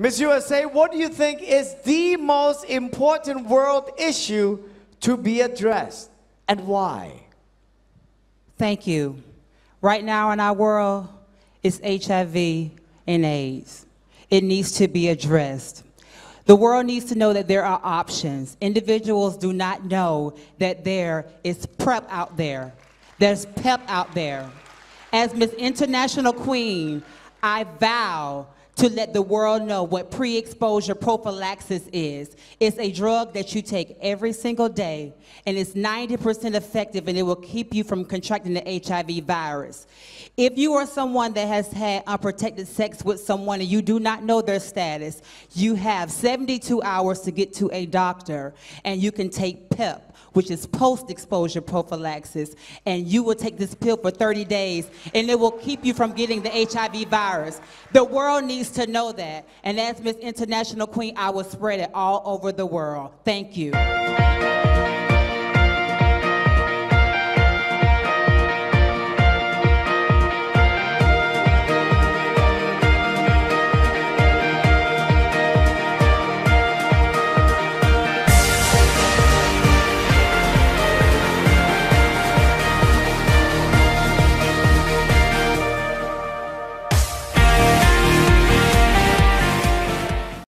Miss USA, what do you think is the most important world issue to be addressed and why? Thank you. Right now in our world, it's HIV and AIDS. It needs to be addressed. The world needs to know that there are options. Individuals do not know that there is PrEP out there. There's PEP out there. As Miss International Queen, I vow to let the world know what pre-exposure prophylaxis is. It's a drug that you take every single day, and it's 90% effective, and it will keep you from contracting the HIV virus. If you are someone that has had unprotected sex with someone and you do not know their status, you have 72 hours to get to a doctor, and you can take PEP which is post-exposure prophylaxis, and you will take this pill for 30 days, and it will keep you from getting the HIV virus. The world needs to know that, and as Miss International Queen, I will spread it all over the world. Thank you.